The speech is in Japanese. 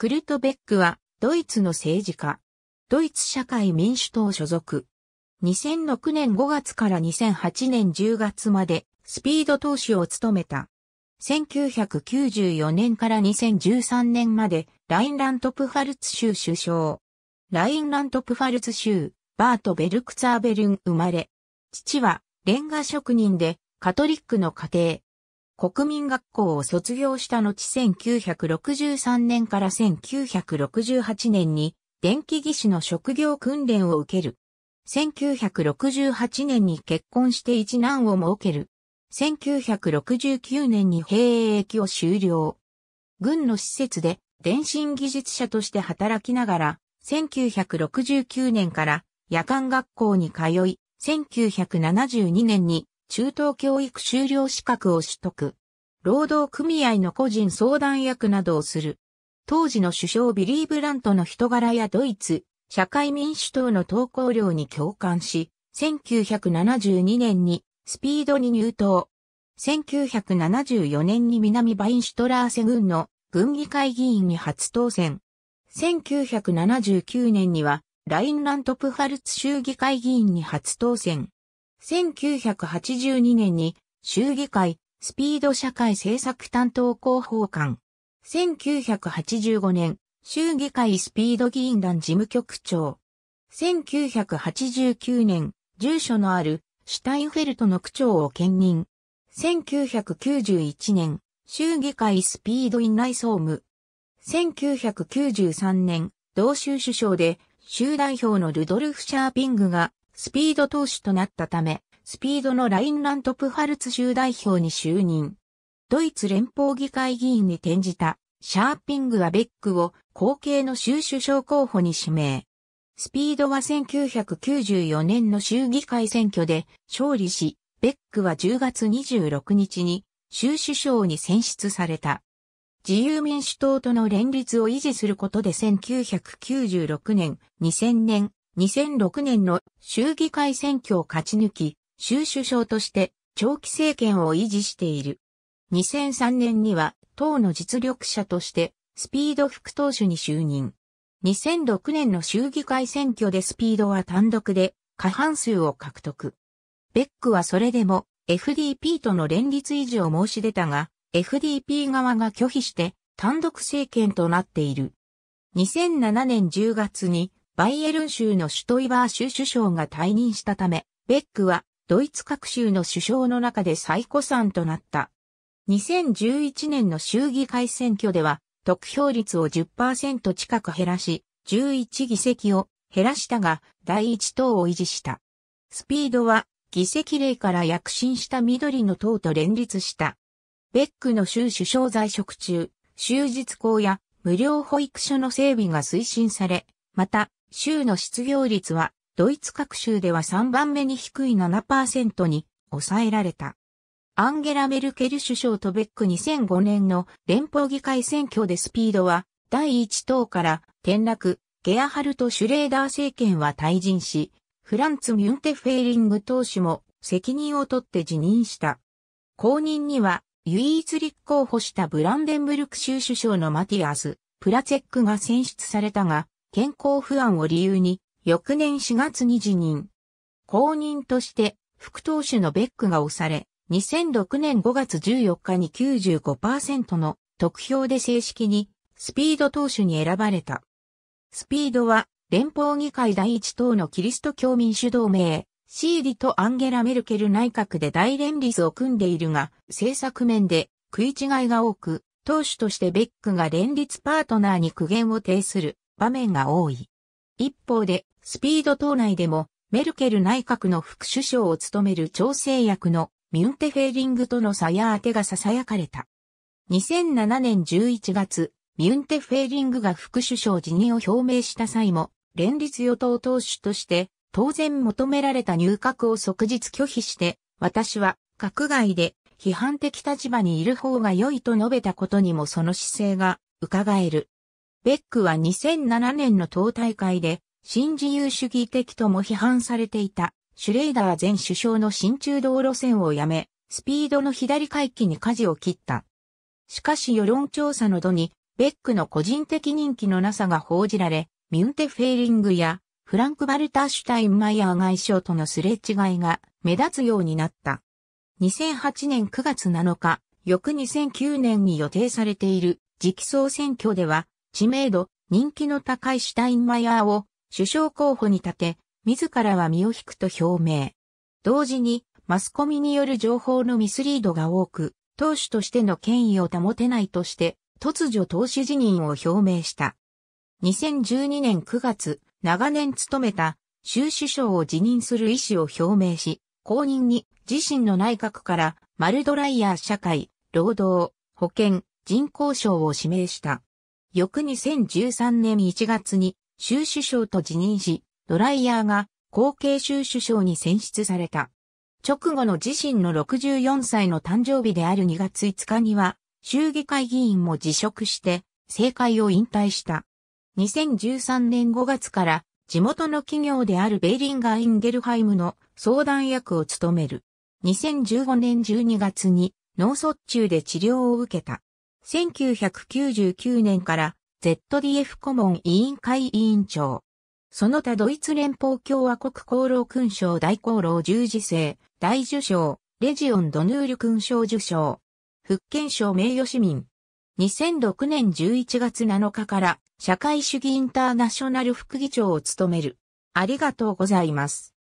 クルト・ベックはドイツの政治家。ドイツ社会民主党所属。2006年5月から2008年10月までスピード党首を務めた。1994年から2013年までラインラントプファルツ州首相。ラインラントプファルツ州、バート・ベルクツァーベルン生まれ。父はレンガ職人でカトリックの家庭。国民学校を卒業した後1963年から1968年に電気技師の職業訓練を受ける。1968年に結婚して一男を設ける。1969年に兵役を終了。軍の施設で電信技術者として働きながら、1969年から夜間学校に通い、1972年に中等教育修了資格を取得。労働組合の個人相談役などをする。当時の首相ヴィリー・ブラントの人柄やドイツ、社会民主党の党綱領に共感し、1972年に SPD に入党。1974年に南ヴァインシュトラーセ郡の郡議会議員に初当選。1979年にはラインラントプファルツ州議会議員に初当選。1982年に州議会スピード社会政策担当広報官。1985年州議会スピード議員団事務局長。1989年、住所のあるシュタインフェルトの区長を兼任。1991年、州議会スピード院内総務。1993年、同州首相で、州代表のルドルフ・シャーピングがスピード党首となったため、スピードのラインラントプファルツ州代表に就任。ドイツ連邦議会議員に転じたシャーピングはベックを後継の州首相候補に指名。スピードは1994年の州議会選挙で勝利し、ベックは10月26日に州首相に選出された。自由民主党との連立を維持することで1996年、2000年、2006年の州議会選挙を勝ち抜き、州首相として長期政権を維持している。2003年には党の実力者としてスピード副党首に就任。2006年の州議会選挙でスピードは単独で過半数を獲得。ベックはそれでも FDP との連立維持を申し出たが、FDP 側が拒否して単独政権となっている。2007年10月にバイエルン州のシュトイバー州首相が退任したため、ベックはドイツ各州の首相の中で最古参となった。2011年の州議会選挙では、得票率を10%近く減らし、11議席を減らしたが、第一党を維持した。スピードは、議席例から躍進した緑の党と連立した。ベックの州首相在職中、終日校や無料保育所の整備が推進され、また、州の失業率は、ドイツ各州では3番目に低い7%に抑えられた。アンゲラ・メルケル首相とベック2005年の連邦議会選挙でスピードは第一党から転落、ゲアハルト・シュレーダー政権は退陣し、フランツ・ミュンテフェーリング党首も責任を取って辞任した。後任には唯一立候補したブランデンブルク州首相のマティアス・プラツェックが選出されたが、健康不安を理由に翌年4月に辞任。後任として副党首のベックが押され、2006年5月14日に95%の得票で正式にスピード党首に選ばれた。スピードは連邦議会第一党のキリスト教民主同盟、シーリとアンゲラ・メルケル内閣で大連立を組んでいるが、政策面で食い違いが多く、党首としてベックが連立パートナーに苦言を呈する場面が多い。一方で、スピード党内でも、メルケル内閣の副首相を務める調整役のミュンテフェーリングとの差や当てが囁かれた。2007年11月、ミュンテフェーリングが副首相辞任を表明した際も、連立与党党首として当然求められた入閣を即日拒否して、私は閣外で批判的立場にいる方が良いと述べたことにもその姿勢が伺える。ベックは2007年の党大会で新自由主義的とも批判されていたシュレーダー前首相の新中道路線をやめ、スピードの左回帰に舵を切った。しかし世論調査の度に、ベックの個人的人気のなさが報じられ、ミュンテフェーリングやフランク・バルターシュタインマイヤー外相とのすれ違いが目立つようになった。2008年9月7日、翌2009年に予定されている直総選挙では、知名度、人気の高いシュタインマイヤーを首相候補に立て、自らは身を引くと表明。同時に、マスコミによる情報のミスリードが多く、党首としての権威を保てないとして、突如党首辞任を表明した。2012年9月、長年務めた州首相を辞任する意思を表明し、後任に自身の内閣からマルドライヤー社会、労働、保健、人口省を指名した。翌2013年1月に州首相を辞任し、ドライヤーが後継州首相に選出された。直後の自身の64歳の誕生日である2月5日には、州議会議員も辞職して、政界を引退した。2013年5月から地元の企業であるベーリンガー・インゲルハイムの相談役を務める。2015年12月に脳卒中で治療を受けた。1999年から ZDF 顧問委員会委員長。その他ドイツ連邦共和国功労勲章大功労十字星、大受賞、レジオンドヌール勲章受賞。福建省名誉市民。2006年11月7日から社会主義インターナショナル副議長を務める。ありがとうございます。